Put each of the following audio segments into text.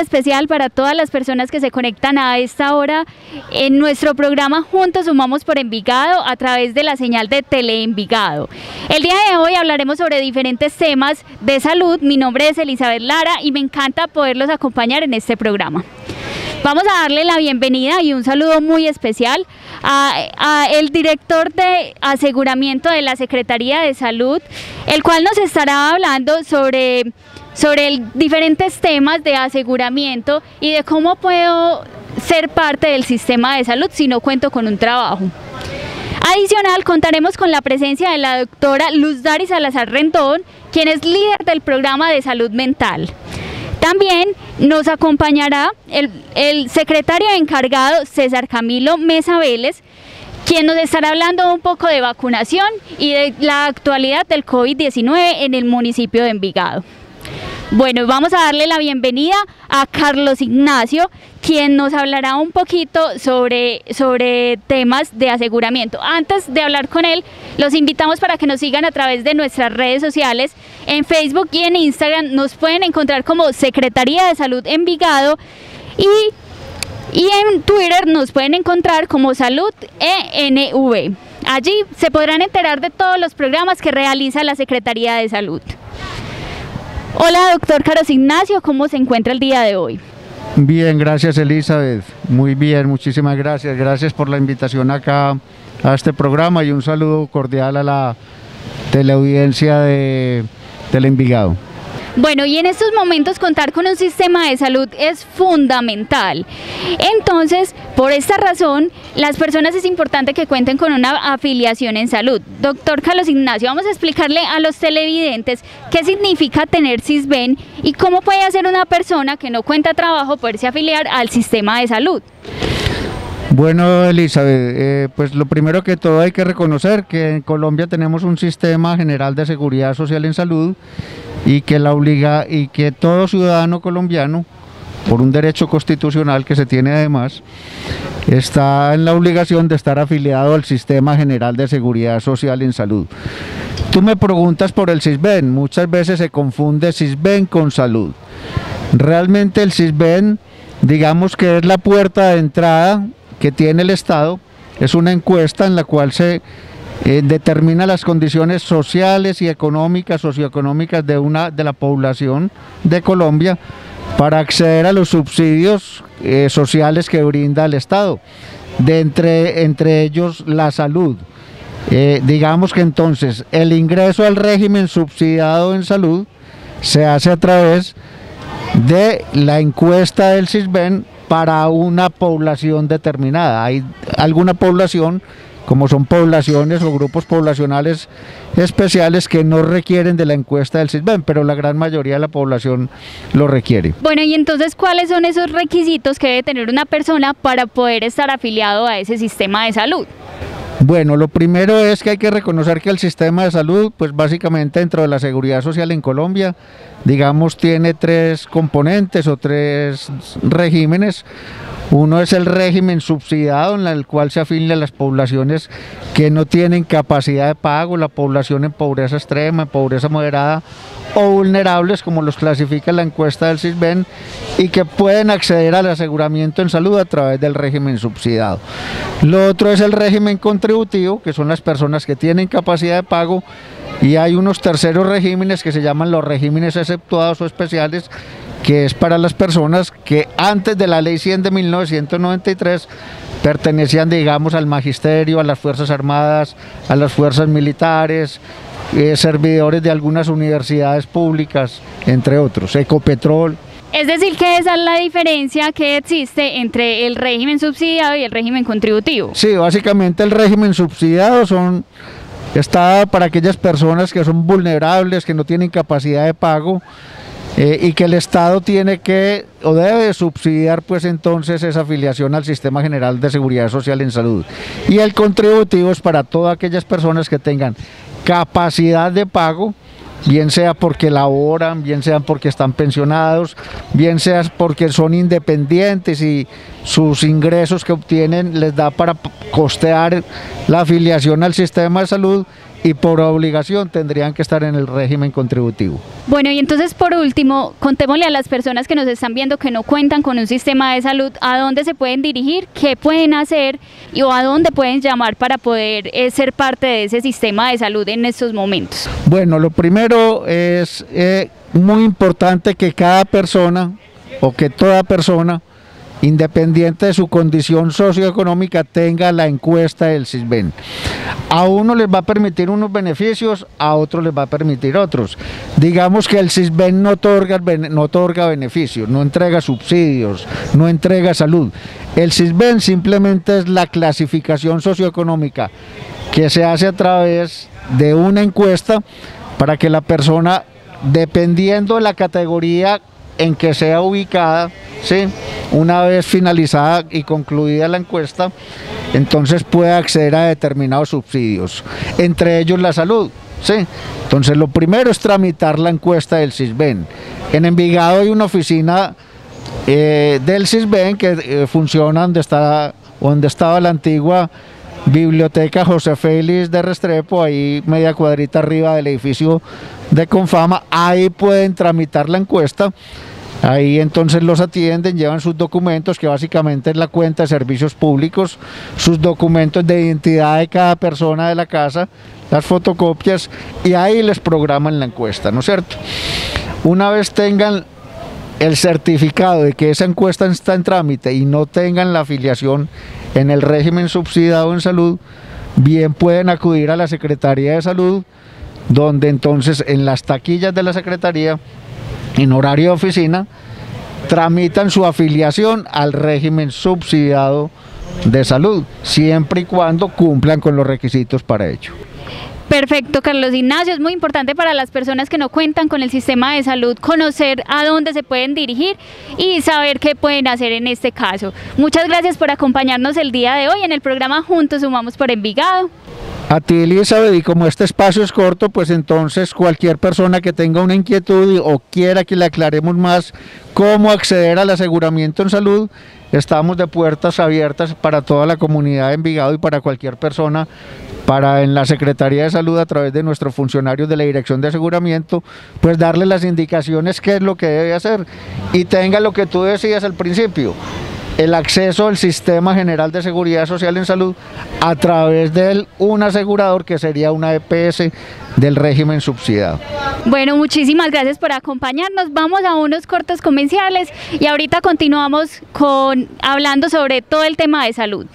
Especial para todas las personas que se conectan a esta hora en nuestro programa Juntos Sumamos por Envigado a través de la señal de Tele Envigado. El día de hoy hablaremos sobre diferentes temas de salud. Mi nombre es Elizabeth Lara y me encanta poderlos acompañar en este programa. Vamos a darle la bienvenida y un saludo muy especial a, el director de aseguramiento de la Secretaría de Salud, el cual nos estará hablando sobre sobre diferentes temas de aseguramiento y de cómo puedo ser parte del sistema de salud si no cuento con un trabajo. Adicional, contaremos con la presencia de la doctora Luz Dari Salazar Rendón, quien es líder del programa de salud mental. También nos acompañará el, secretario encargado César Camilo Mesa Vélez, quien nos estará hablando un poco de vacunación y de la actualidad del COVID-19 en el municipio de Envigado. Bueno, vamos a darle la bienvenida a Carlos Ignacio, quien nos hablará un poquito sobre, sobre temas de aseguramiento. Antes de hablar con él, los invitamos para que nos sigan a través de nuestras redes sociales. En Facebook y en Instagram nos pueden encontrar como Secretaría de Salud Envigado y, y en Twitter nos pueden encontrar como Salud ENV. Allí se podrán enterar de todos los programas que realiza la Secretaría de Salud. Hola, doctor Carlos Ignacio, ¿cómo se encuentra el día de hoy? Bien, gracias Elizabeth. Muy bien, muchísimas gracias. Gracias por la invitación acá a este programa y un saludo cordial a la teleaudiencia de Envigado. Bueno, y en estos momentos contar con un sistema de salud es fundamental. Entonces, por esta razón, las personas es importante que cuenten con una afiliación en salud. Doctor Carlos Ignacio, vamos a explicarle a los televidentes qué significa tener CISBEN y cómo puede hacer una persona que no cuenta trabajo poderse afiliar al sistema de salud. Bueno, Elizabeth, eh, pues lo primero que todo hay que reconocer que en Colombia tenemos un sistema general de seguridad social en salud y que la obliga y que todo ciudadano colombiano por un derecho constitucional que se tiene además, está en la obligación de estar afiliado al Sistema General de Seguridad Social en Salud. Tú me preguntas por el CISBEN, muchas veces se confunde CISBEN con salud. Realmente el CISBEN, digamos que es la puerta de entrada que tiene el Estado, es una encuesta en la cual se eh, determina las condiciones sociales y económicas, socioeconómicas de, una, de la población de Colombia para acceder a los subsidios eh, sociales que brinda el Estado, entre, entre ellos la salud. Eh, digamos que entonces el ingreso al régimen subsidiado en salud se hace a través de la encuesta del CISBEN para una población determinada. Hay alguna población, como son poblaciones o grupos poblacionales especiales que no requieren de la encuesta del CISBEN, pero la gran mayoría de la población lo requiere. Bueno, y entonces, ¿cuáles son esos requisitos que debe tener una persona para poder estar afiliado a ese sistema de salud? Bueno, lo primero es que hay que reconocer que el sistema de salud, pues básicamente dentro de la seguridad social en Colombia, digamos, tiene tres componentes o tres regímenes. Uno es el régimen subsidiado en el cual se afilian las poblaciones que no tienen capacidad de pago, la población en pobreza extrema, en pobreza moderada o vulnerables, como los clasifica la encuesta del CISBEN, y que pueden acceder al aseguramiento en salud a través del régimen subsidiado. Lo otro es el régimen contributivo, que son las personas que tienen capacidad de pago y hay unos terceros regímenes que se llaman los regímenes exceptuados o especiales, que es para las personas que antes de la ley 100 de 1993 pertenecían, digamos, al magisterio, a las Fuerzas Armadas, a las Fuerzas Militares, eh, servidores de algunas universidades públicas, entre otros, Ecopetrol. Es decir, que esa es la diferencia que existe entre el régimen subsidiado y el régimen contributivo. Sí, básicamente el régimen subsidiado son está para aquellas personas que son vulnerables, que no tienen capacidad de pago eh, y que el Estado tiene que o debe subsidiar pues entonces esa afiliación al Sistema General de Seguridad Social en Salud. Y el contributivo es para todas aquellas personas que tengan capacidad de pago, bien sea porque laboran, bien sea porque están pensionados, bien sea porque son independientes y sus ingresos que obtienen les da para costear la afiliación al sistema de salud y por obligación tendrían que estar en el régimen contributivo. Bueno, y entonces por último, contémosle a las personas que nos están viendo que no cuentan con un sistema de salud, a dónde se pueden dirigir, qué pueden hacer y o a dónde pueden llamar para poder eh, ser parte de ese sistema de salud en estos momentos. Bueno, lo primero es eh, muy importante que cada persona o que toda persona independiente de su condición socioeconómica, tenga la encuesta del CISBEN. A uno les va a permitir unos beneficios, a otros les va a permitir otros. Digamos que el CISBEN no otorga, no otorga beneficios, no entrega subsidios, no entrega salud. El CISBEN simplemente es la clasificación socioeconómica que se hace a través de una encuesta para que la persona, dependiendo de la categoría en que sea ubicada, ¿sí? una vez finalizada y concluida la encuesta, entonces puede acceder a determinados subsidios, entre ellos la salud. ¿sí? Entonces lo primero es tramitar la encuesta del CISBEN. En Envigado hay una oficina eh, del CISBEN que eh, funciona donde, está, donde estaba la antigua Biblioteca José Félix de Restrepo, ahí media cuadrita arriba del edificio de Confama, ahí pueden tramitar la encuesta. Ahí entonces los atienden, llevan sus documentos, que básicamente es la cuenta de servicios públicos, sus documentos de identidad de cada persona de la casa, las fotocopias, y ahí les programan la encuesta, ¿no es cierto? Una vez tengan el certificado de que esa encuesta está en trámite y no tengan la afiliación en el régimen subsidiado en salud, bien pueden acudir a la Secretaría de Salud, donde entonces en las taquillas de la Secretaría, en horario de oficina, tramitan su afiliación al régimen subsidiado de salud, siempre y cuando cumplan con los requisitos para ello. Perfecto, Carlos Ignacio. Es muy importante para las personas que no cuentan con el sistema de salud conocer a dónde se pueden dirigir y saber qué pueden hacer en este caso. Muchas gracias por acompañarnos el día de hoy en el programa Juntos Sumamos por Envigado. A ti, Elizabeth, y como este espacio es corto, pues entonces cualquier persona que tenga una inquietud o quiera que le aclaremos más cómo acceder al aseguramiento en salud, estamos de puertas abiertas para toda la comunidad de Envigado y para cualquier persona, para en la Secretaría de Salud a través de nuestros funcionarios de la Dirección de Aseguramiento, pues darle las indicaciones qué es lo que debe hacer. Y tenga lo que tú decías al principio, el acceso al Sistema General de Seguridad Social en Salud a través de un asegurador que sería una EPS del régimen subsidiado. Bueno, muchísimas gracias por acompañarnos. Vamos a unos cortos comerciales y ahorita continuamos con hablando sobre todo el tema de salud.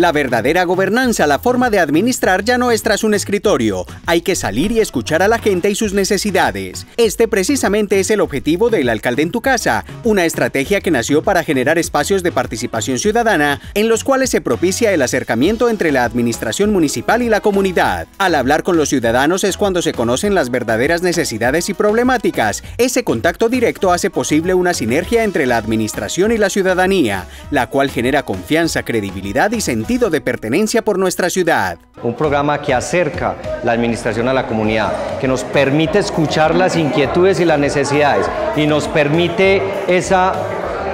La verdadera gobernanza, la forma de administrar ya no es tras un escritorio. Hay que salir y escuchar a la gente y sus necesidades. Este precisamente es el objetivo del Alcalde en tu casa, una estrategia que nació para generar espacios de participación ciudadana en los cuales se propicia el acercamiento entre la administración municipal y la comunidad. Al hablar con los ciudadanos es cuando se conocen las verdaderas necesidades y problemáticas. Ese contacto directo hace posible una sinergia entre la administración y la ciudadanía, la cual genera confianza, credibilidad y sentido de pertenencia por nuestra ciudad. Un programa que acerca la administración a la comunidad, que nos permite escuchar las inquietudes y las necesidades y nos permite esa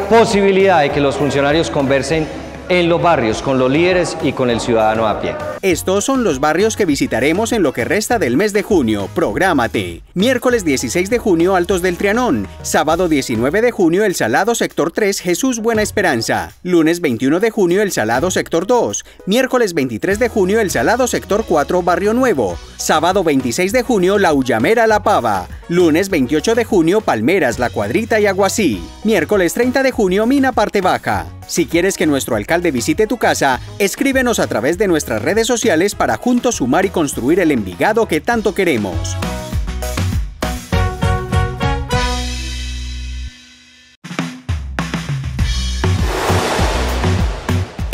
posibilidad de que los funcionarios conversen en los barrios, con los líderes y con el ciudadano a pie. Estos son los barrios que visitaremos en lo que resta del mes de junio. Prográmate. Miércoles 16 de junio, Altos del Trianón. Sábado 19 de junio, El Salado Sector 3, Jesús Buena Esperanza. Lunes 21 de junio, El Salado Sector 2. Miércoles 23 de junio, El Salado Sector 4, Barrio Nuevo. Sábado 26 de junio, La Ullamera La Pava. Lunes 28 de junio, Palmeras, La Cuadrita y Aguasí. Miércoles 30 de junio, Mina Parte Baja. Si quieres que nuestro alcalde visite tu casa, escríbenos a través de nuestras redes sociales para juntos sumar y construir el Envigado que tanto queremos.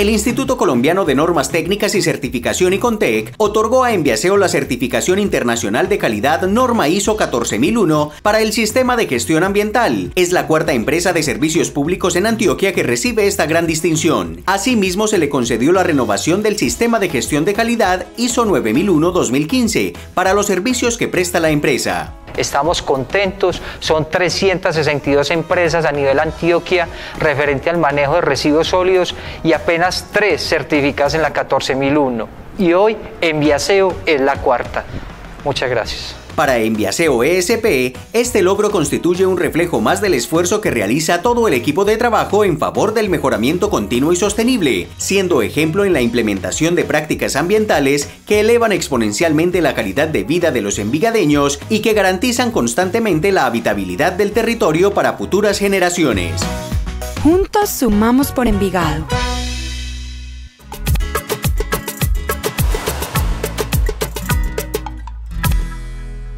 El Instituto Colombiano de Normas Técnicas y Certificación ICONTEC otorgó a Enviaseo la certificación internacional de calidad norma ISO 14001 para el sistema de gestión ambiental. Es la cuarta empresa de servicios públicos en Antioquia que recibe esta gran distinción. Asimismo, se le concedió la renovación del sistema de gestión de calidad ISO 9001-2015 para los servicios que presta la empresa. Estamos contentos, son 362 empresas a nivel Antioquia referente al manejo de residuos sólidos y apenas 3 certificadas en la 14001. Y hoy Enviaseo es la cuarta. Muchas gracias. Para Enviaseo ESP, este logro constituye un reflejo más del esfuerzo que realiza todo el equipo de trabajo en favor del mejoramiento continuo y sostenible, siendo ejemplo en la implementación de prácticas ambientales que elevan exponencialmente la calidad de vida de los envigadeños y que garantizan constantemente la habitabilidad del territorio para futuras generaciones. Juntos sumamos por Envigado.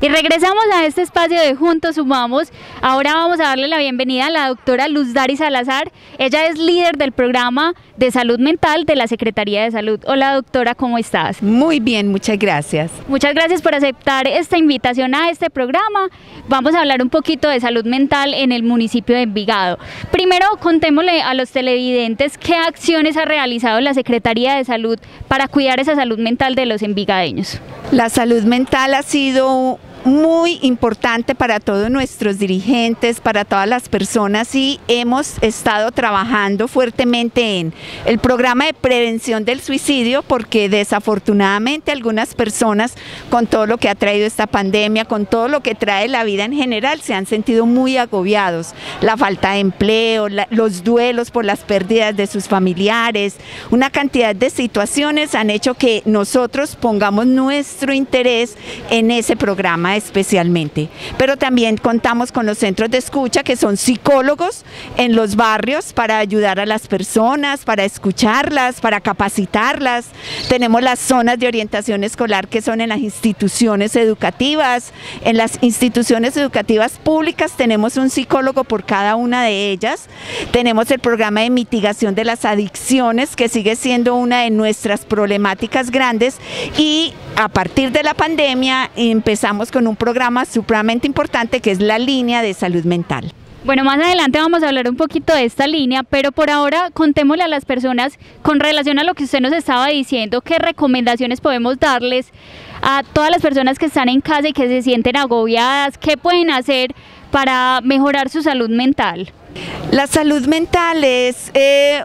Y regresamos a este espacio de Juntos Sumamos. Ahora vamos a darle la bienvenida a la doctora Luz Dari Salazar. Ella es líder del programa de salud mental de la Secretaría de Salud. Hola doctora, ¿cómo estás? Muy bien, muchas gracias. Muchas gracias por aceptar esta invitación a este programa. Vamos a hablar un poquito de salud mental en el municipio de Envigado. Primero, contémosle a los televidentes qué acciones ha realizado la Secretaría de Salud para cuidar esa salud mental de los envigadeños. La salud mental ha sido muy importante para todos nuestros dirigentes, para todas las personas y hemos estado trabajando fuertemente en el programa de prevención del suicidio porque desafortunadamente algunas personas con todo lo que ha traído esta pandemia, con todo lo que trae la vida en general, se han sentido muy agobiados. La falta de empleo, los duelos por las pérdidas de sus familiares, una cantidad de situaciones han hecho que nosotros pongamos nuestro interés en ese programa especialmente. Pero también contamos con los centros de escucha que son psicólogos en los barrios para ayudar a las personas, para escucharlas, para capacitarlas. Tenemos las zonas de orientación escolar que son en las instituciones educativas. En las instituciones educativas públicas tenemos un psicólogo por cada una de ellas. Tenemos el programa de mitigación de las adicciones que sigue siendo una de nuestras problemáticas grandes y a partir de la pandemia empezamos con un programa supremamente importante que es la línea de salud mental. Bueno, más adelante vamos a hablar un poquito de esta línea, pero por ahora contémosle a las personas con relación a lo que usted nos estaba diciendo, qué recomendaciones podemos darles a todas las personas que están en casa y que se sienten agobiadas, qué pueden hacer para mejorar su salud mental. La salud mental es eh,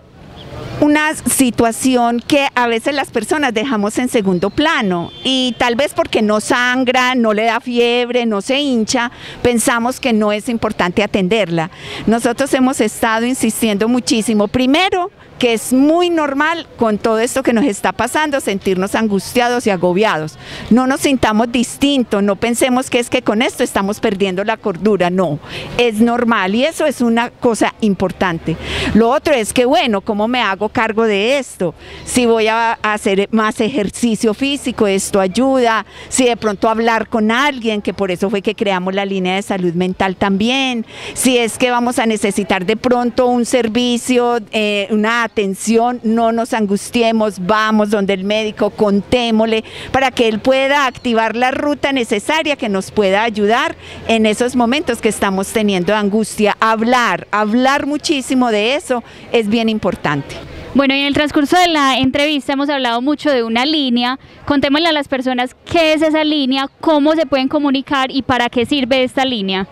una situación que a veces las personas dejamos en segundo plano y tal vez porque no sangra, no le da fiebre, no se hincha, pensamos que no es importante atenderla. Nosotros hemos estado insistiendo muchísimo, primero, que es muy normal con todo esto que nos está pasando, sentirnos angustiados y agobiados. No nos sintamos distintos, no pensemos que es que con esto estamos perdiendo la cordura, no, es normal y eso es una cosa importante. Lo otro es que, bueno, ¿cómo me hago cargo de esto? Si voy a hacer más ejercicio físico, esto ayuda, si de pronto hablar con alguien, que por eso fue que creamos la línea de salud mental también, si es que vamos a necesitar de pronto un servicio, eh, una atención, no nos angustiemos, vamos donde el médico, contémosle para que él pueda activar la ruta necesaria que nos pueda ayudar en esos momentos que estamos teniendo angustia. Hablar, hablar muchísimo de eso es bien importante. Bueno, y en el transcurso de la entrevista hemos hablado mucho de una línea. Contémosle a las personas qué es esa línea, cómo se pueden comunicar y para qué sirve esta línea.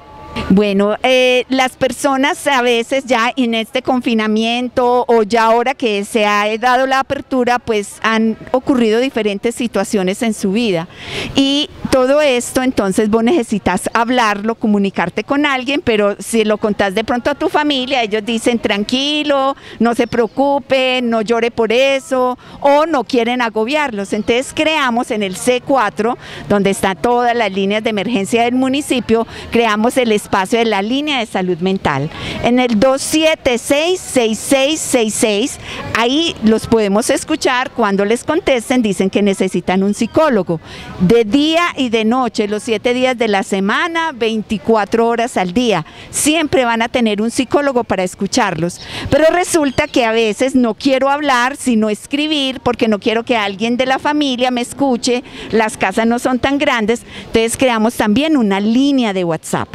Bueno, eh, las personas a veces ya en este confinamiento o ya ahora que se ha dado la apertura, pues han ocurrido diferentes situaciones en su vida. Y todo esto entonces vos necesitas hablarlo, comunicarte con alguien, pero si lo contás de pronto a tu familia, ellos dicen tranquilo, no se preocupe, no llore por eso, o no quieren agobiarlos. Entonces creamos en el C4, donde están todas las líneas de emergencia del municipio, creamos el de la línea de salud mental. En el 276-6666, ahí los podemos escuchar cuando les contesten, dicen que necesitan un psicólogo de día y de noche, los siete días de la semana, 24 horas al día. Siempre van a tener un psicólogo para escucharlos. Pero resulta que a veces no quiero hablar, sino escribir, porque no quiero que alguien de la familia me escuche. Las casas no son tan grandes. Entonces creamos también una línea de WhatsApp.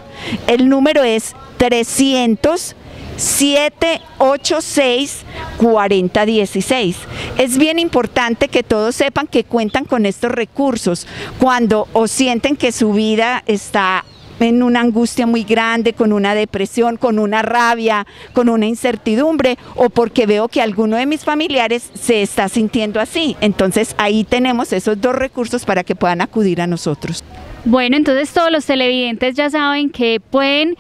El número es 300 786 4016. Es bien importante que todos sepan que cuentan con estos recursos cuando o sienten que su vida está en una angustia muy grande, con una depresión, con una rabia, con una incertidumbre o porque veo que alguno de mis familiares se está sintiendo así. Entonces ahí tenemos esos dos recursos para que puedan acudir a nosotros. Bueno, entonces todos los televidentes ya saben que pueden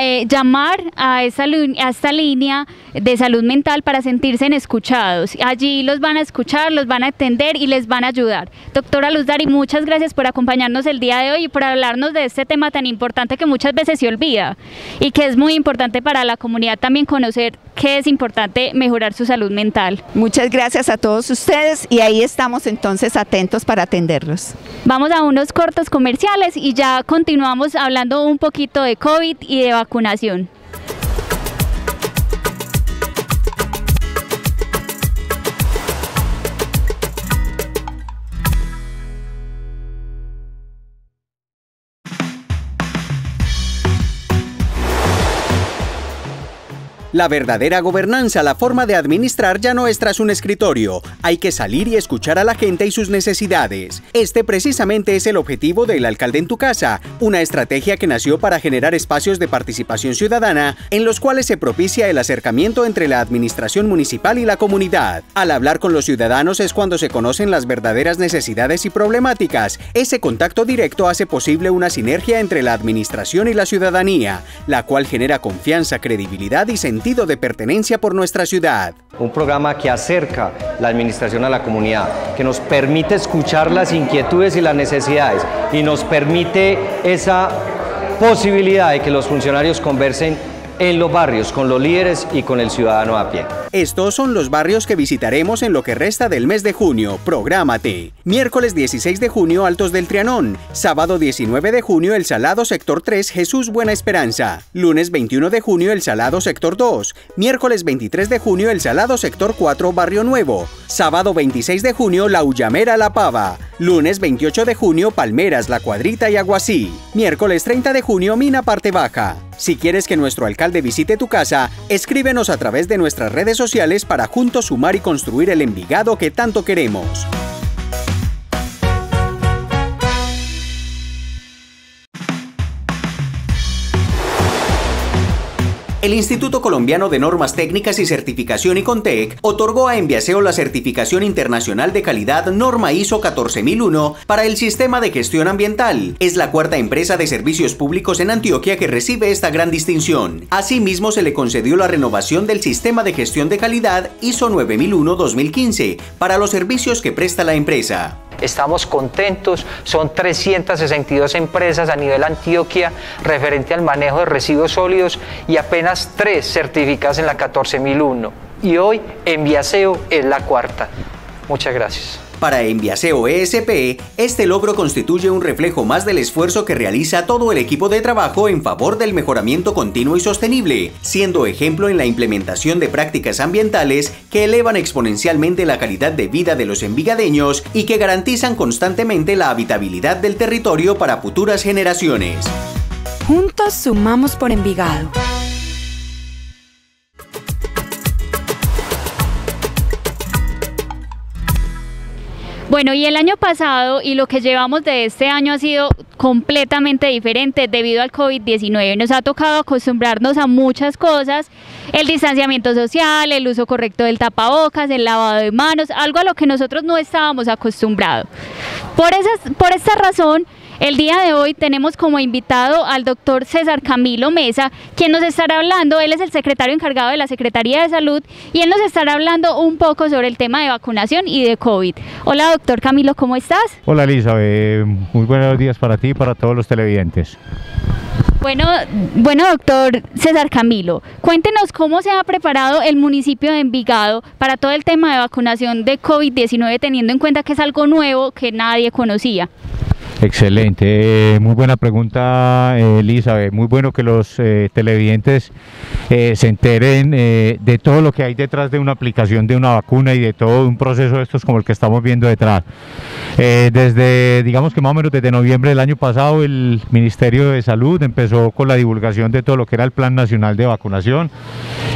eh, llamar a, esa, a esta línea de salud mental para sentirse escuchados. Allí los van a escuchar, los van a atender y les van a ayudar. Doctora Luz Dari, muchas gracias por acompañarnos el día de hoy y por hablarnos de este tema tan importante que muchas veces se olvida y que es muy importante para la comunidad también conocer que es importante mejorar su salud mental. Muchas gracias a todos ustedes y ahí estamos entonces atentos para atenderlos. Vamos a unos cortos comerciales y ya continuamos hablando un poquito de COVID y de vacunación. La verdadera gobernanza, la forma de administrar ya no es tras un escritorio. Hay que salir y escuchar a la gente y sus necesidades. Este precisamente es el objetivo del alcalde en tu casa, una estrategia que nació para generar espacios de participación ciudadana en los cuales se propicia el acercamiento entre la administración municipal y la comunidad. Al hablar con los ciudadanos es cuando se conocen las verdaderas necesidades y problemáticas. Ese contacto directo hace posible una sinergia entre la administración y la ciudadanía, la cual genera confianza, credibilidad y sentido de pertenencia por nuestra ciudad. Un programa que acerca la administración a la comunidad, que nos permite escuchar las inquietudes y las necesidades y nos permite esa posibilidad de que los funcionarios conversen en los barrios, con los líderes y con el ciudadano a pie. Estos son los barrios que visitaremos en lo que resta del mes de junio. Prográmate. Miércoles 16 de junio, Altos del Trianón. Sábado 19 de junio, El Salado Sector 3, Jesús Buena Esperanza. Lunes 21 de junio, El Salado Sector 2. Miércoles 23 de junio, El Salado Sector 4, Barrio Nuevo. Sábado 26 de junio, La Ullamera La Pava. Lunes 28 de junio, Palmeras, La Cuadrita y Aguasí. Miércoles 30 de junio, Mina Parte Baja. Si quieres que nuestro alcalde visite tu casa, escríbenos a través de nuestras redes sociales para juntos sumar y construir el Envigado que tanto queremos. El Instituto Colombiano de Normas Técnicas y Certificación ICONTEC otorgó a Enviaseo la certificación internacional de calidad norma ISO 14001 para el sistema de gestión ambiental. Es la cuarta empresa de servicios públicos en Antioquia que recibe esta gran distinción. Asimismo, se le concedió la renovación del sistema de gestión de calidad ISO 9001-2015 para los servicios que presta la empresa estamos contentos, son 362 empresas a nivel Antioquia referente al manejo de residuos sólidos y apenas 3 certificadas en la 14001. Y hoy Enviaseo es la cuarta. Muchas gracias. Para Enviaseo ESP, este logro constituye un reflejo más del esfuerzo que realiza todo el equipo de trabajo en favor del mejoramiento continuo y sostenible, siendo ejemplo en la implementación de prácticas ambientales que elevan exponencialmente la calidad de vida de los envigadeños y que garantizan constantemente la habitabilidad del territorio para futuras generaciones. Juntos sumamos por Envigado. Bueno, y el año pasado y lo que llevamos de este año ha sido completamente diferente debido al COVID-19. Nos ha tocado acostumbrarnos a muchas cosas, el distanciamiento social, el uso correcto del tapabocas, el lavado de manos, algo a lo que nosotros no estábamos acostumbrados. Por, esas, por esta razón, el día de hoy tenemos como invitado al doctor César Camilo Mesa, quien nos estará hablando, él es el secretario encargado de la Secretaría de Salud y él nos estará hablando un poco sobre el tema de vacunación y de COVID. Hola doctor Camilo, ¿cómo estás? Hola Elizabeth, muy buenos días para ti y para todos los televidentes. Bueno, bueno, doctor César Camilo, cuéntenos cómo se ha preparado el municipio de Envigado para todo el tema de vacunación de COVID-19, teniendo en cuenta que es algo nuevo que nadie conocía. Excelente, eh, muy buena pregunta eh, Elizabeth, muy bueno que los eh, televidentes eh, se enteren eh, de todo lo que hay detrás de una aplicación de una vacuna y de todo un proceso de estos como el que estamos viendo detrás. Eh, desde, digamos que más o menos desde noviembre del año pasado el Ministerio de Salud empezó con la divulgación de todo lo que era el Plan Nacional de Vacunación,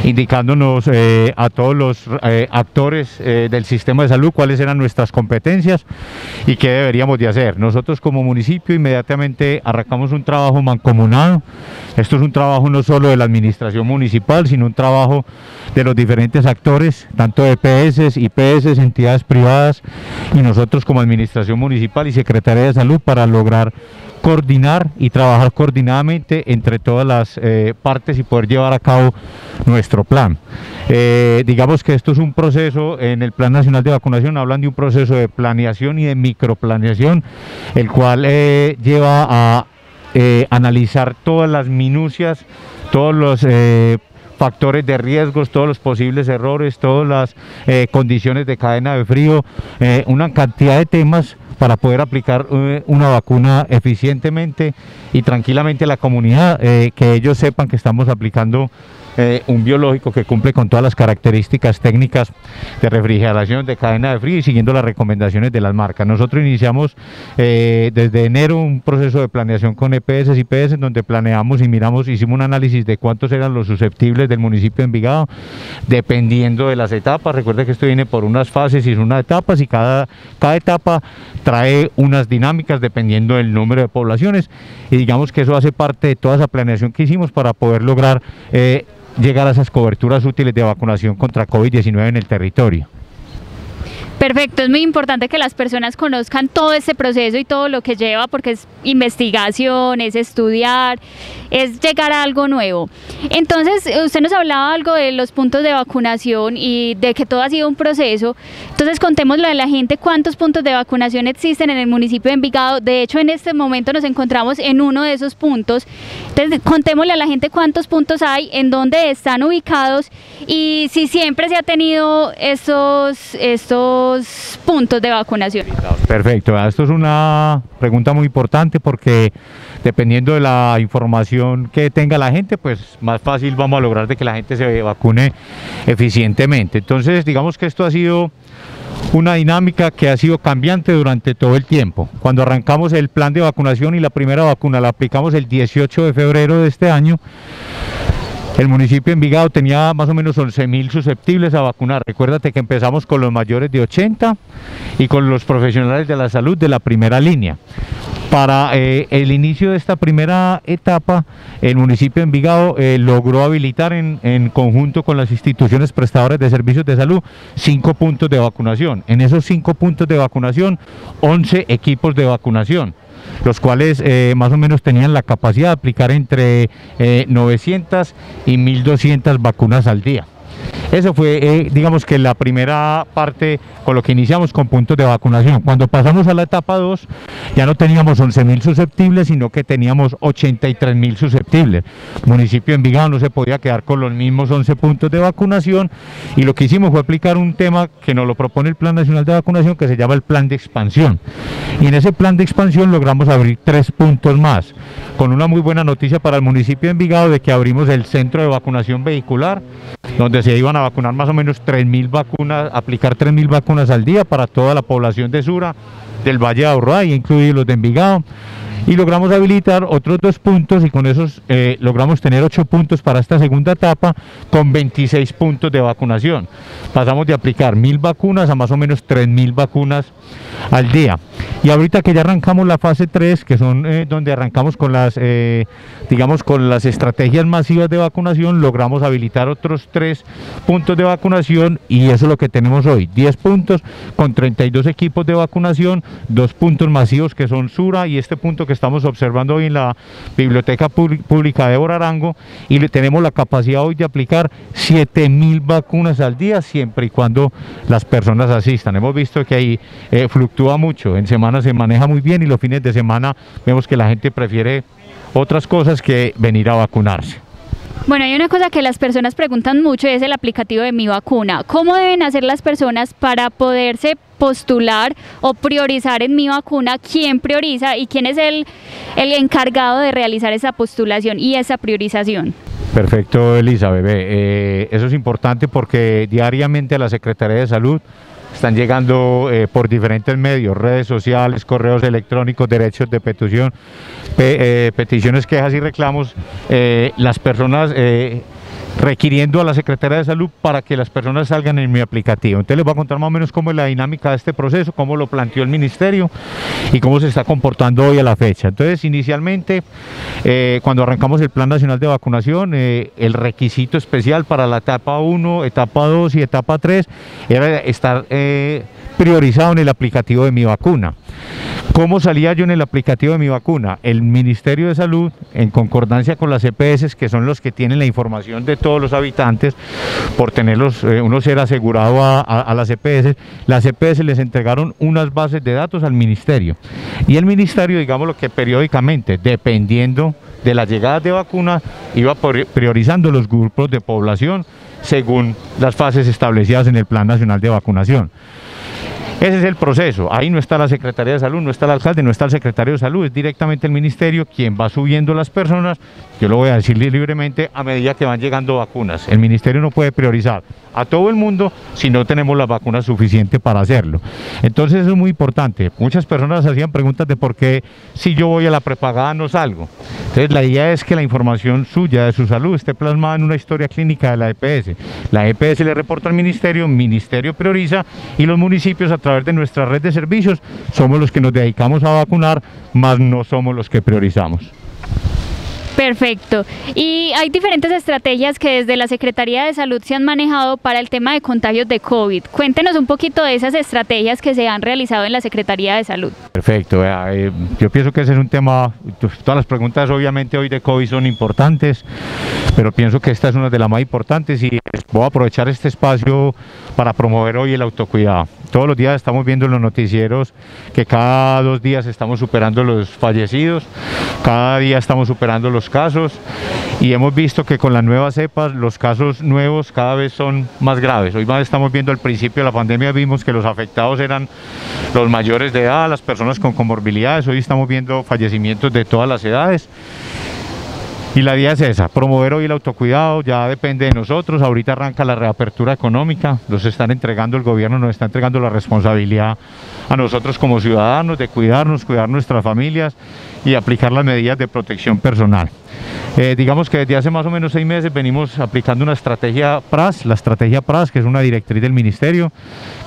indicándonos a todos los actores del sistema de salud cuáles eran nuestras competencias y qué deberíamos de hacer. Nosotros como municipio inmediatamente arrancamos un trabajo mancomunado. Esto es un trabajo no solo de la administración municipal, sino un trabajo de los diferentes actores, tanto de EPS, IPS, entidades privadas y nosotros como administración municipal y Secretaría de Salud para lograr coordinar y trabajar coordinadamente entre todas las eh, partes y poder llevar a cabo nuestro plan. Eh, digamos que esto es un proceso, en el Plan Nacional de Vacunación hablan de un proceso de planeación y de microplaneación, el cual eh, lleva a eh, analizar todas las minucias, todos los factores de riesgos, todos los posibles errores, todas las condiciones de cadena de frío, una cantidad de temas para poder aplicar eh, una vacuna eficientemente y tranquilamente a la comunidad, eh, que ellos sepan que estamos aplicando eh, un biológico que cumple con todas las características técnicas de refrigeración, de cadena de frío y siguiendo las recomendaciones de las marcas. Nosotros iniciamos eh, desde enero un proceso de planeación con EPS y IPS en donde planeamos y miramos, hicimos un análisis de cuántos eran los susceptibles del municipio de Envigado, dependiendo de las etapas. Recuerde que esto viene por unas fases y unas etapas y cada, cada etapa trae unas dinámicas dependiendo del número de poblaciones y digamos que eso hace parte de toda esa planeación que hicimos para poder lograr eh, llegar a esas coberturas útiles de vacunación contra COVID-19 en el territorio. Perfecto, es muy importante que las personas conozcan todo este proceso y todo lo que lleva, porque es investigación, es estudiar, es llegar a algo nuevo. Entonces, usted nos hablaba algo de los puntos de vacunación y de que todo ha sido un proceso. Entonces, contémosle a la gente cuántos puntos de vacunación existen en el municipio de Envigado. De hecho, en este momento nos encontramos en uno de esos puntos. Entonces, contémosle a la gente cuántos puntos hay, en dónde están ubicados y si siempre se ha tenido estos, estos puntos de vacunación. Perfecto, esto es una pregunta muy importante porque dependiendo de la información que tenga la gente, pues más fácil vamos a lograr de que la gente se vacune eficientemente. Entonces, digamos que esto ha sido una dinámica que ha sido cambiante durante todo el tiempo. Cuando arrancamos el plan de vacunación y la primera vacuna la aplicamos el 18 de febrero de este año, el municipio de Envigado tenía más o menos 11.000 susceptibles a vacunar. Recuérdate que empezamos con los mayores de 80 y con los profesionales de la salud de la primera línea. Para eh, el inicio de esta primera etapa, el municipio de Envigado eh, logró habilitar en, conjunto con las instituciones prestadoras de servicios de salud cinco puntos de vacunación. En esos cinco puntos de vacunación, 11 equipos de vacunación los cuales eh, más o menos tenían la capacidad de aplicar entre eh, 900 y 1200 vacunas al día. Eso fue, eh, digamos que la primera parte con lo que iniciamos con puntos de vacunación. Cuando pasamos a la etapa 2, ya no teníamos 11.000 susceptibles, sino que teníamos 83.000 susceptibles. El municipio de Envigado no se podía quedar con los mismos 11 puntos de vacunación y lo que hicimos fue aplicar un tema que nos lo propone el Plan Nacional de Vacunación que se llama el Plan de Expansión. Y en ese plan de expansión logramos abrir tres puntos más, con una muy buena noticia para el municipio de Envigado de que abrimos el centro de vacunación vehicular, donde se iban a vacunar más o menos 3.000 vacunas, aplicar 3.000 vacunas al día para toda la población de Sura, del Valle de Aurrá, incluidos los de Envigado. Y logramos habilitar otros dos puntos y con esos eh, logramos tener ocho puntos para esta segunda etapa con 26 puntos de vacunación. Pasamos de aplicar mil vacunas a más o menos 3.000 vacunas al día. Y ahorita que ya arrancamos la fase 3, que son eh, donde arrancamos con las, eh, digamos, con las estrategias masivas de vacunación, logramos habilitar otros tres puntos de vacunación y eso es lo que tenemos hoy, 10 puntos con 32 equipos de vacunación, dos puntos masivos que son Sura y este punto que estamos observando hoy en la Biblioteca Públi- Pública de Borarango y le tenemos la capacidad hoy de aplicar 7.000 vacunas al día siempre y cuando las personas asistan. Hemos visto que ahí eh, fluctúa mucho, semana se maneja muy bien y los fines de semana vemos que la gente prefiere otras cosas que venir a vacunarse. Bueno, hay una cosa que las personas preguntan mucho y es el aplicativo de mi vacuna. ¿Cómo deben hacer las personas para poderse postular o priorizar en mi vacuna? ¿Quién prioriza y quién es el, el encargado de realizar esa postulación y esa priorización? Perfecto, Elisa, bebé. Eh, eso es importante porque diariamente a la Secretaría de Salud están llegando eh, por diferentes medios, redes sociales, correos electrónicos, derechos de petición, eh, peticiones, quejas y reclamos. las personas requiriendo a la Secretaría de Salud para que las personas salgan en mi aplicativo. Entonces les voy a contar más o menos cómo es la dinámica de este proceso, cómo lo planteó el Ministerio y cómo se está comportando hoy a la fecha. Entonces, inicialmente, eh, cuando arrancamos el Plan Nacional de Vacunación, eh, el requisito especial para la etapa 1, etapa 2 y etapa 3 era estar eh, priorizado en el aplicativo de mi vacuna. ¿Cómo salía yo en el aplicativo de mi vacuna? El Ministerio de Salud, en concordancia con las EPS, que son los que tienen la información de todos los habitantes, por tenerlos, eh, uno ser asegurado a, las EPS, las EPS les entregaron unas bases de datos al Ministerio. Y el Ministerio, digamos lo que periódicamente, dependiendo de las llegadas de vacunas, iba priorizando los grupos de población según las fases establecidas en el Plan Nacional de Vacunación. Ese es el proceso. Ahí no está la Secretaría de Salud, no está el alcalde, no está el secretario de Salud, es directamente el ministerio quien va subiendo las personas, yo lo voy a decir libremente, a medida que van llegando vacunas. El ministerio no puede priorizar a todo el mundo si no tenemos las vacunas suficientes para hacerlo. Entonces eso es muy importante. Muchas personas hacían preguntas de por qué si yo voy a la prepagada no salgo. Entonces la idea es que la información suya de su salud esté plasmada en una historia clínica de la EPS. La EPS le reporta al ministerio, el ministerio prioriza y los municipios a través de nuestra red de servicios somos los que nos dedicamos a vacunar, más no somos los que priorizamos. Perfecto. Y hay diferentes estrategias que desde la Secretaría de Salud se han manejado para el tema de contagios de COVID. Cuéntenos un poquito de esas estrategias que se han realizado en la Secretaría de Salud. Perfecto. Eh, yo pienso que ese es un tema, todas las preguntas obviamente hoy de COVID son importantes, pero pienso que esta es una de las más importantes y voy a aprovechar este espacio para promover hoy el autocuidado. Todos los días estamos viendo en los noticieros que cada dos días estamos superando los fallecidos, cada día estamos superando los casos y hemos visto que con las nuevas cepas los casos nuevos cada vez son más graves. Hoy más estamos viendo al principio de la pandemia vimos que los afectados eran los mayores de edad, las personas con comorbilidades, hoy estamos viendo fallecimientos de todas las edades y la idea es esa, promover hoy el autocuidado, ya depende de nosotros, ahorita arranca la reapertura económica, nos están entregando el gobierno, nos está entregando la responsabilidad a nosotros como ciudadanos de cuidarnos, cuidar nuestras familias y aplicar las medidas de protección personal. Eh, digamos que desde hace más o menos seis meses venimos aplicando una estrategia PRAS, la estrategia PRAS, que es una directriz del ministerio,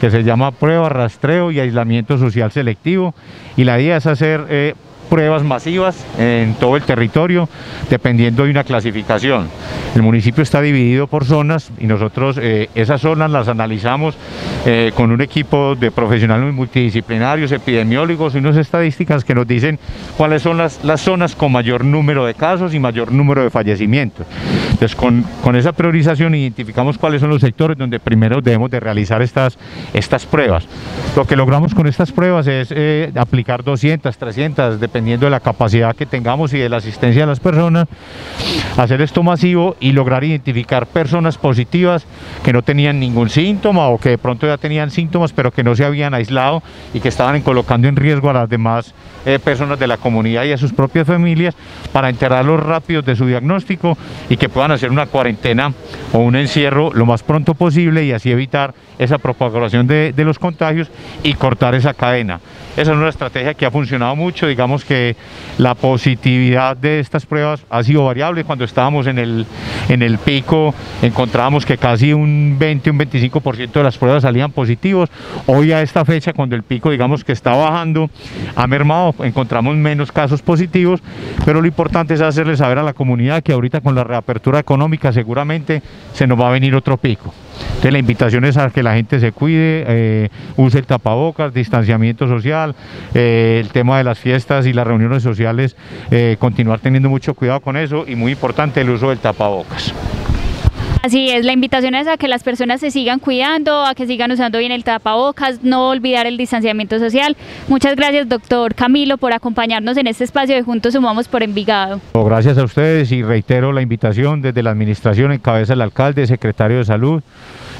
que se llama prueba, rastreo y aislamiento social selectivo, y la idea es hacer eh, pruebas masivas en todo el territorio, dependiendo de una clasificación. El municipio está dividido por zonas y nosotros eh, esas zonas las analizamos eh, con un equipo de profesionales multidisciplinarios, epidemiólogos y unas estadísticas que nos dicen cuáles son las, las zonas con mayor número de casos y mayor número de fallecimientos. Entonces, con, con esa priorización identificamos cuáles son los sectores donde primero debemos de realizar estas, estas pruebas. Lo que logramos con estas pruebas es eh, aplicar 200, 300, dependiendo dependiendo de la capacidad que tengamos y de la asistencia de las personas, hacer esto masivo y lograr identificar personas positivas que no tenían ningún síntoma o que de pronto ya tenían síntomas pero que no se habían aislado y que estaban colocando en riesgo a las demás eh, personas de la comunidad y a sus propias familias para enterarlos rápido de su diagnóstico y que puedan hacer una cuarentena o un encierro lo más pronto posible y así evitar esa propagación de los contagios y cortar esa cadena. Esa es una estrategia que ha funcionado mucho, digamos que la positividad de estas pruebas ha sido variable. Cuando estábamos en el, en el pico encontrábamos que casi un 20, un 25% de las pruebas salían positivos. Hoy a esta fecha, cuando el pico digamos que está bajando, ha mermado, encontramos menos casos positivos, pero lo importante es hacerle saber a la comunidad que ahorita con la reapertura económica seguramente se nos va a venir otro pico. Entonces la invitación es a que la gente se cuide, eh, use el tapabocas, distanciamiento social, eh, el tema de las fiestas y las reuniones sociales, eh, continuar teniendo mucho cuidado con eso y muy importante el uso del tapabocas. Así es, la invitación es a que las personas se sigan cuidando, a que sigan usando bien el tapabocas, no olvidar el distanciamiento social. Muchas gracias, doctor Camilo, por acompañarnos en este espacio de Juntos Sumamos por Envigado. Gracias a ustedes y reitero la invitación desde la administración en cabeza del alcalde, secretario de salud,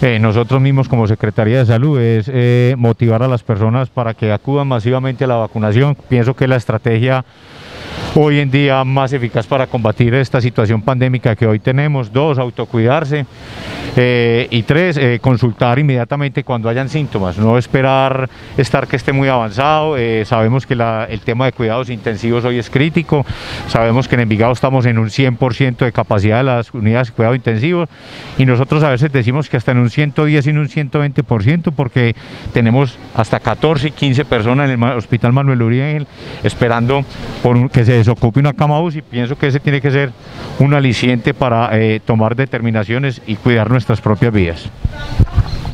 eh, nosotros mismos como Secretaría de Salud es eh, motivar a las personas para que acudan masivamente a la vacunación. Pienso que la estrategia hoy en día más eficaz para combatir esta situación pandémica que hoy tenemos. Dos, autocuidarse. Eh, y tres, eh, consultar inmediatamente cuando hayan síntomas, no esperar estar que esté muy avanzado. Eh, sabemos que el tema de cuidados intensivos hoy es crítico, sabemos que en Envigado estamos en un 100% de capacidad de las unidades de cuidados intensivos y nosotros a veces decimos que hasta en un 110 y en un 120% porque tenemos hasta 14 y 15 personas en el Hospital Manuel Uriel esperando que se desocupe una cama UCI. Pienso que ese tiene que ser un aliciente para tomar determinaciones y cuidarnos nuestras propias vías.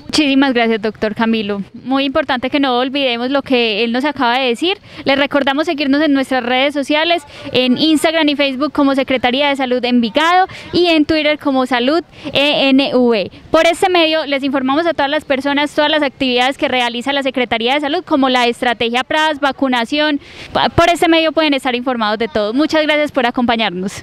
Muchísimas gracias, doctor Camilo. Muy importante que no olvidemos lo que él nos acaba de decir. Les recordamos seguirnos en nuestras redes sociales, en Instagram y Facebook como Secretaría de Salud Envigado y en Twitter como Salud ENV. Por este medio les informamos a todas las personas todas las actividades que realiza la Secretaría de Salud, como la estrategia PRAS, vacunación. Por este medio pueden estar informados de todo. Muchas gracias por acompañarnos.